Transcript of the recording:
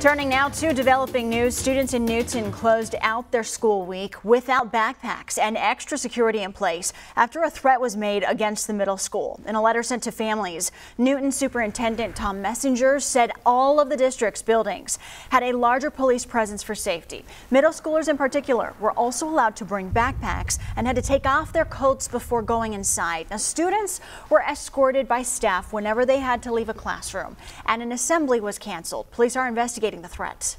Turning now to developing news, students in Newton closed out their school week without backpacks and extra security in place after a threat was made against the middle school. In a letter sent to families, Newton Superintendent Tom Messinger said all of the district's buildings had a larger police presence for safety. Middle schoolers in particular were also allowed to bring backpacks and had to take off their coats before going inside. Now, students were escorted by staff whenever they had to leave a classroom and an assembly was canceled. Police are investigating the threat.